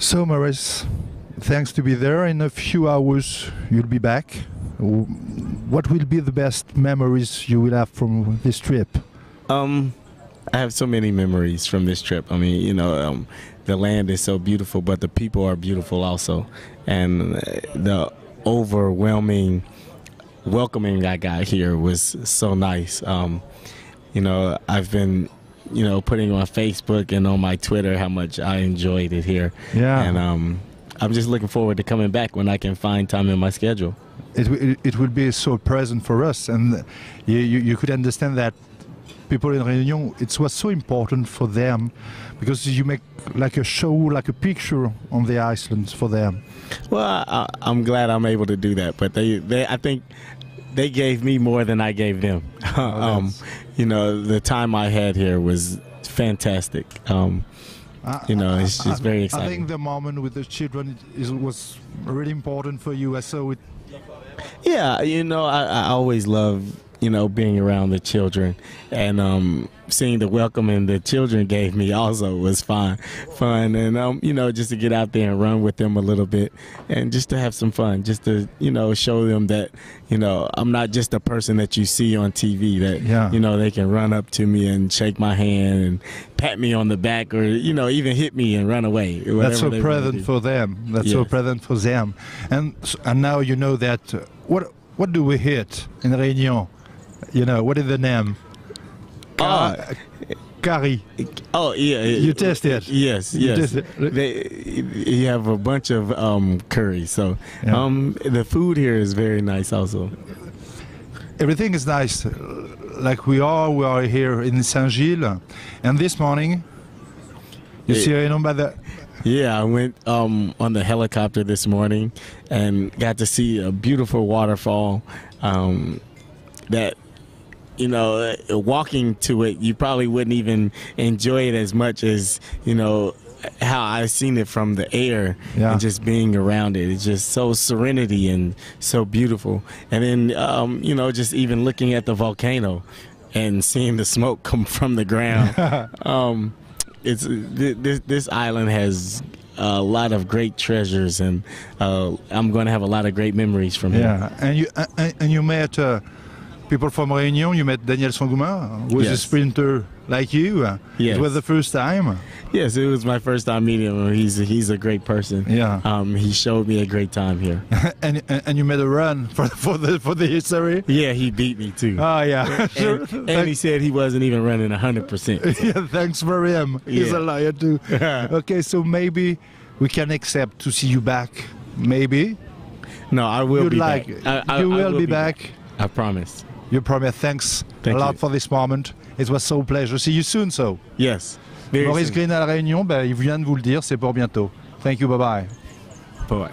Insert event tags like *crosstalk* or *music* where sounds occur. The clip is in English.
So, Maurice, thanks to be there. In a few hours, you'll be back. What will be the best memories you will have from this trip? Um, I have so many memories from this trip. I mean, you know, um, the land is so beautiful, but the people are beautiful also, and uh, the overwhelming welcoming I got here was so nice. Um, you know, I've been, you know, putting on Facebook and on my Twitter how much I enjoyed it here, Yeah. and um, I'm just looking forward to coming back when I can find time in my schedule. it, it, it will be so present for us and you, you, you could understand that people in Réunion it was so important for them because you make like a show like a picture on the Iceland for them Well, I, I- I'm glad I'm able to do that, but they, they, I think they gave me more than I gave them. *laughs* um, you know, the time I had here was fantastic. Um, You know, it's just very exciting. I think the moment with the children is, was really important for you I saw it yeah, you know, I, I always love, you know, being around the children and um, seeing the welcoming the children gave me also was fun, fun, and um, you know, just to get out there and run with them a little bit, and just to have some fun, just to you know show them that you know I'm not just a person that you see on TV. That Yeah. you know they can run up to me and shake my hand and pat me on the back, or you know even hit me and run away. that's so present for them that's so present for them and and now you know that uh, what what do we hit in Réunion you know what is the name Ah, Curry Oh yeah, You test it? Yes, You yes. test it? They, you have a bunch of um, curry, so Yeah. um, the food here is very nice. Also, everything is nice. uh, Like we are, we are here in Saint Gilles, and this morning, you Yeah. see, you know, by the yeah, I went um, on the helicopter this morning and got to see a beautiful waterfall. Um, that you know, uh, walking to it, you probably wouldn't even enjoy it as much as you know how I've seen it from the air Yeah. and just being around it. It's just so serenity and so beautiful. And then, um, you know, just even looking at the volcano and seeing the smoke *laughs* come from the ground. *laughs* um, it's this this island has a lot of great treasures, and uh, I'm going to have a lot of great memories from here. yeah, and you and and you met uh, people from Réunion. You met Daniel Sangouma, who is a sprinter like you. Yes. It was the first time. Yes, it was my first time meeting him. He's he's a great person. Yeah. Um, he showed me a great time here. and *laughs* and and you made a run for for the for the history. yeah, he beat me too. Ah, yeah. sure. and, *laughs* and he said he wasn't even running 100%. *laughs* yeah, thanks for him. He's a liar too. okay, so maybe we can accept to see you back. Maybe No, I will you'd be like. back. I, I- you I will, be, back. I promise. You promise. Thanks Thank a lot you. for this moment. It was so pleasure. See you soon. So Yes. Maurice soon. Greene à la Réunion, ben, il vient de vous le dire, c'est pour bientôt. Thank you. Bye bye. Bye.